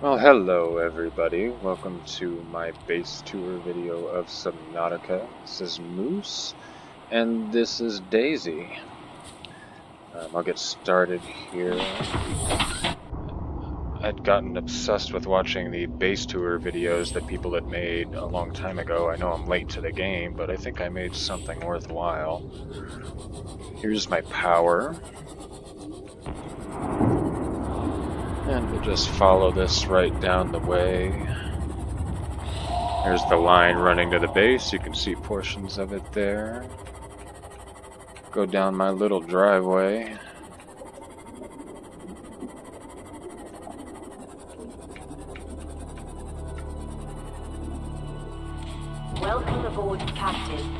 Well, hello everybody. Welcome to my base tour video of Subnautica. This is Moose, and this is Daisy. Um, I'll get started here. I'd gotten obsessed with watching the base tour videos that people had made a long time ago. I know I'm late to the game, but I think I made something worthwhile. Here's my power. And we'll just follow this right down the way. There's the line running to the base. You can see portions of it there. Go down my little driveway. Welcome aboard, Captain.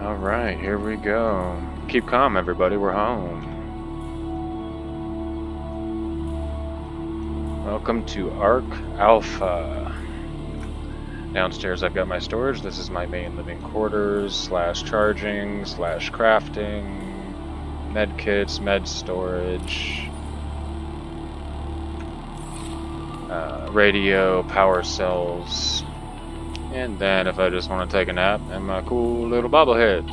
Alright, here we go. Keep calm, everybody. We're home. Welcome to Ark Alpha. Downstairs I've got my storage. This is my main living quarters, slash charging, slash crafting, med kits, med storage, uh, radio, power cells, and then if I just want to take a nap, and my cool little bobblehead.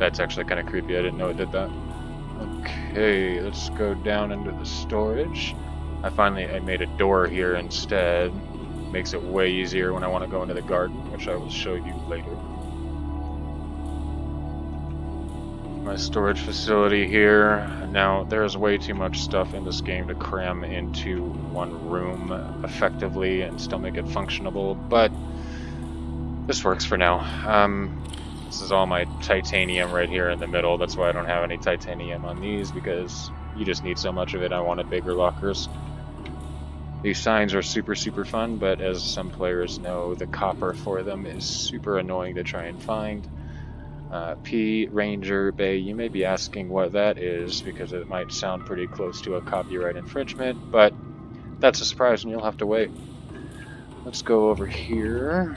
That's actually kind of creepy. I didn't know it did that. Okay, let's go down into the storage. I finally I made a door here instead. Makes it way easier when I want to go into the garden, which I will show you later. My storage facility here. Now, there's way too much stuff in this game to cram into one room effectively and still make it functionable, but this works for now. Um, this is all my titanium right here in the middle. That's why I don't have any titanium on these, because you just need so much of it. I wanted bigger lockers. These signs are super, super fun, but as some players know, the copper for them is super annoying to try and find. Uh, P Ranger Bay, you may be asking what that is, because it might sound pretty close to a copyright infringement, but that's a surprise and you'll have to wait. Let's go over here.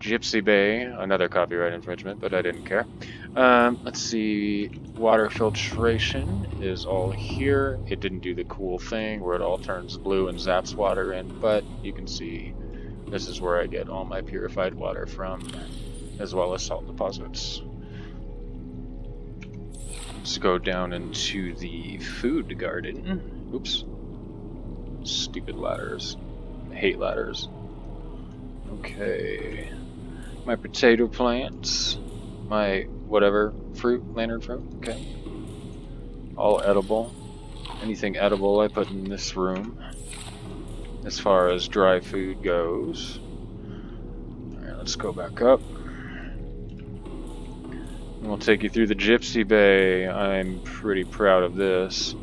Gypsy Bay, another copyright infringement, but I didn't care. Um, let's see, water filtration is all here. It didn't do the cool thing where it all turns blue and zaps water in, but you can see this is where I get all my purified water from, as well as salt deposits. Let's go down into the food garden. Oops. Stupid ladders. I hate ladders. Okay my potato plants, my whatever fruit, lantern fruit, okay. All edible. Anything edible I put in this room. As far as dry food goes. Alright, let's go back up. We'll take you through the Gypsy Bay. I'm pretty proud of this.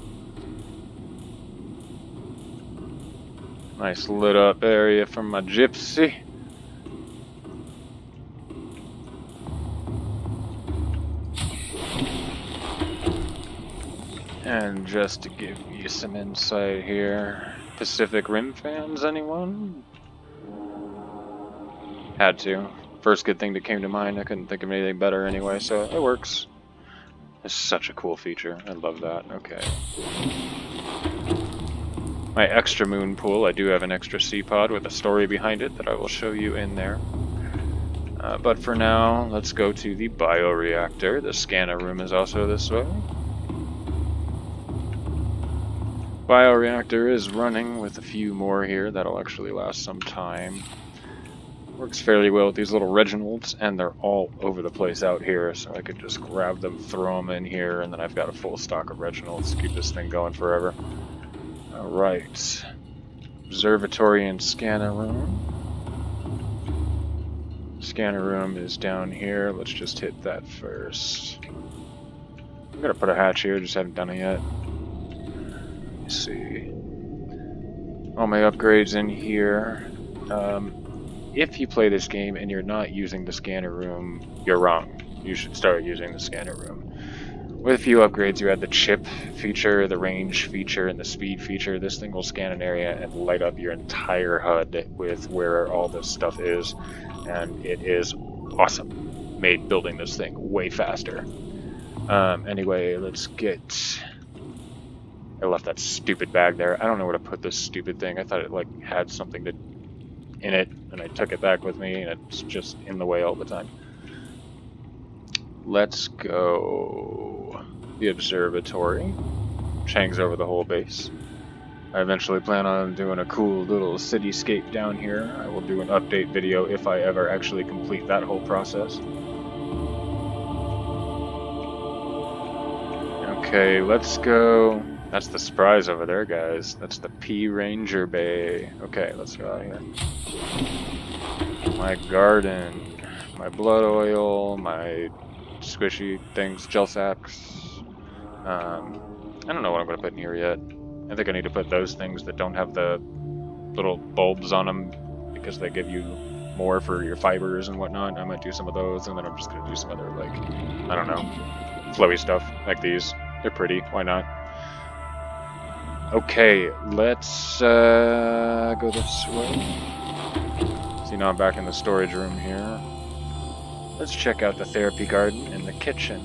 Nice lit up area from my Gypsy. And just to give you some insight here, Pacific Rim fans, anyone? Had to. First good thing that came to mind, I couldn't think of anything better anyway, so it works. It's such a cool feature, I love that, okay. My extra moon pool, I do have an extra sea pod with a story behind it that I will show you in there. Uh, but for now, let's go to the bioreactor. The scanner room is also this way. Bioreactor is running with a few more here that'll actually last some time. Works fairly well with these little Reginalds, and they're all over the place out here, so I could just grab them, throw them in here, and then I've got a full stock of Reginalds to keep this thing going forever. Alright. Observatory and scanner room. Scanner room is down here. Let's just hit that first. I'm gonna put a hatch here, just haven't done it yet see. All my upgrades in here. Um, if you play this game and you're not using the scanner room, you're wrong. You should start using the scanner room. With a few upgrades, you add the chip feature, the range feature, and the speed feature. This thing will scan an area and light up your entire HUD with where all this stuff is, and it is awesome. Made building this thing way faster. Um, anyway, let's get... I left that stupid bag there. I don't know where to put this stupid thing. I thought it like had something to in it, and I took it back with me, and it's just in the way all the time. Let's go the observatory. Hangs over the whole base. I eventually plan on doing a cool little cityscape down here. I will do an update video if I ever actually complete that whole process. Okay, let's go. That's the surprise over there, guys. That's the P Ranger Bay. Okay, let's go out here. My garden, my blood oil, my squishy things, gel sacks. Um, I don't know what I'm going to put in here yet. I think I need to put those things that don't have the little bulbs on them because they give you more for your fibers and whatnot. I might do some of those, and then I'm just going to do some other, like, I don't know, flowy stuff like these. They're pretty. Why not? Okay, let's uh, go this way. See, now I'm back in the storage room here. Let's check out the therapy garden and the kitchen.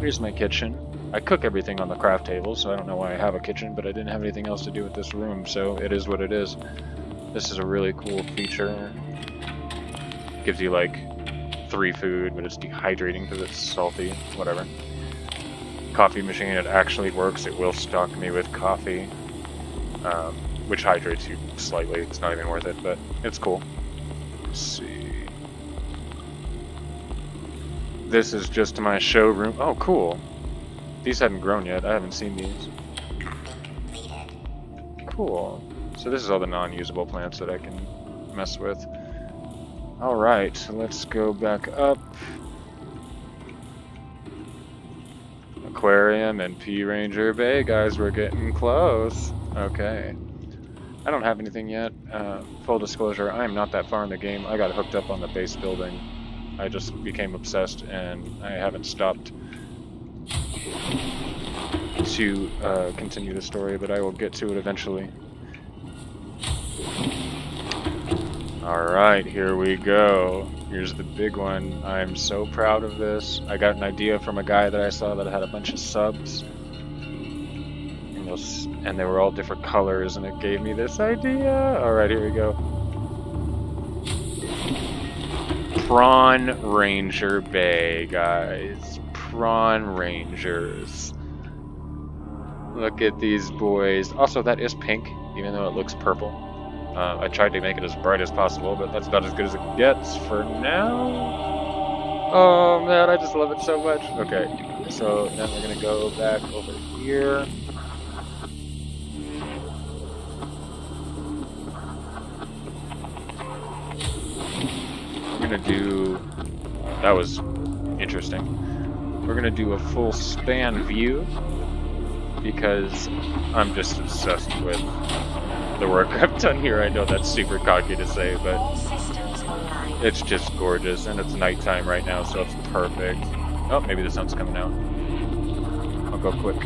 Here's my kitchen. I cook everything on the craft table, so I don't know why I have a kitchen, but I didn't have anything else to do with this room, so it is what it is. This is a really cool feature. Gives you like three food, but it's dehydrating because it's salty, whatever. Coffee machine, it actually works. It will stock me with coffee, um, which hydrates you slightly. It's not even worth it, but it's cool. Let's see. This is just my showroom. Oh, cool. These hadn't grown yet. I haven't seen these. Cool. So this is all the non-usable plants that I can mess with. Alright, let's go back up. Aquarium and P Ranger Bay, guys, we're getting close. Okay. I don't have anything yet. Uh, full disclosure, I am not that far in the game. I got hooked up on the base building. I just became obsessed and I haven't stopped to uh, continue the story, but I will get to it eventually. Alright, here we go. Here's the big one. I'm so proud of this. I got an idea from a guy that I saw that had a bunch of subs. And, and they were all different colors, and it gave me this idea. Alright, here we go. Prawn Ranger Bay, guys. Prawn Rangers. Look at these boys. Also, that is pink, even though it looks purple. Uh, I tried to make it as bright as possible, but that's about as good as it gets for now. Oh man, I just love it so much. Okay, so then we're gonna go back over here. We're gonna do... That was interesting. We're gonna do a full span view because I'm just obsessed with the work I've done here. I know that's super cocky to say, but it's just gorgeous, and it's nighttime right now, so it's perfect. Oh, maybe the sun's coming out. I'll go quick.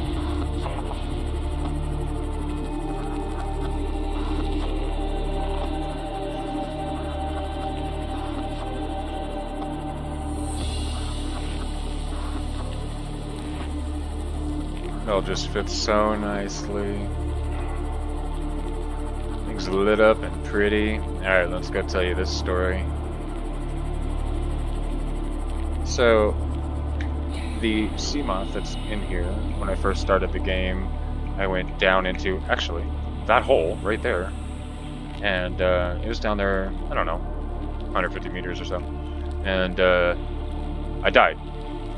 It all just fits so nicely. Things lit up and pretty. Alright, let's go tell you this story. So, the Seamoth that's in here, when I first started the game, I went down into, actually, that hole right there. And uh, it was down there, I don't know, 150 meters or so. And uh, I died.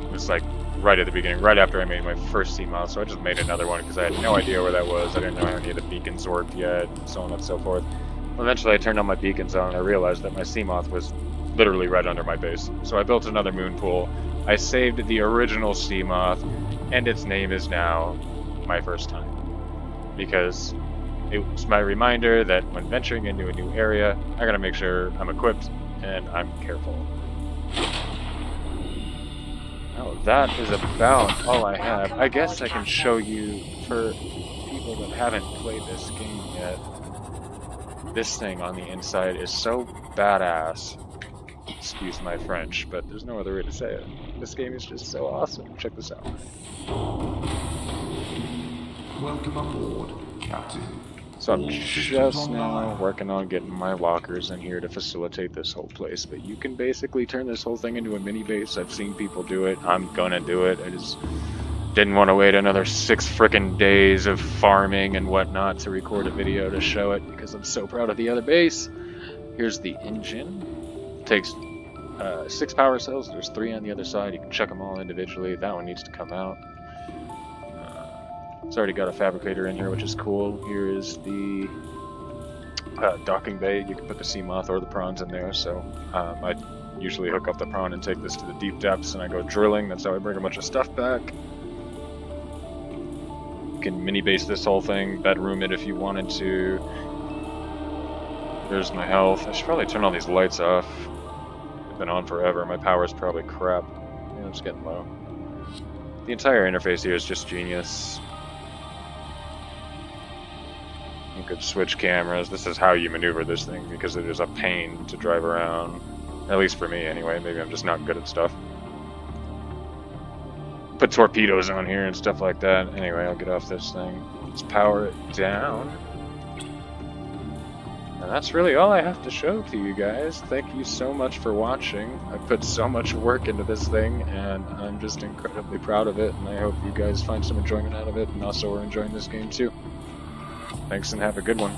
It was like right at the beginning, right after I made my first Seamoth, so I just made another one because I had no idea where that was. I didn't know any of the beacons worked yet, so on and so forth. Eventually I turned on my beacons on and I realized that my Seamoth was literally right under my base. So I built another moon pool. I saved the original Seamoth, and its name is now my first time. Because it's my reminder that when venturing into a new area, I gotta make sure I'm equipped and I'm careful. That is about all I have. I guess I can show you, for people that haven't played this game yet, this thing on the inside is so badass. Excuse my French, but there's no other way to say it. This game is just so awesome. Check this out. Welcome aboard, Captain. So I'm just now working on getting my lockers in here to facilitate this whole place, but you can basically turn this whole thing into a mini base. I've seen people do it. I'm gonna do it. I just didn't want to wait another six frickin' days of farming and whatnot to record a video to show it because I'm so proud of the other base. Here's the engine. Takes uh, six power cells. There's three on the other side. You can check them all individually. That one needs to come out. It's already got a fabricator in here, which is cool. Here is the uh, docking bay. You can put the Seamoth or the prawns in there. So um, I usually hook up the prawn and take this to the deep depths, and I go drilling. That's how I bring a bunch of stuff back. You can mini base this whole thing, bedroom it if you wanted to. There's my health. I should probably turn all these lights off. They've been on forever. My power's probably crap. Yeah, it's getting low. The entire interface here is just genius. You could switch cameras. This is how you maneuver this thing because it is a pain to drive around. At least for me, anyway. Maybe I'm just not good at stuff. Put torpedoes on here and stuff like that. Anyway, I'll get off this thing. Let's power it down. And that's really all I have to show to you guys. Thank you so much for watching. I put so much work into this thing, and I'm just incredibly proud of it, and I hope you guys find some enjoyment out of it, and also are enjoying this game too. Thanks, and have a good one.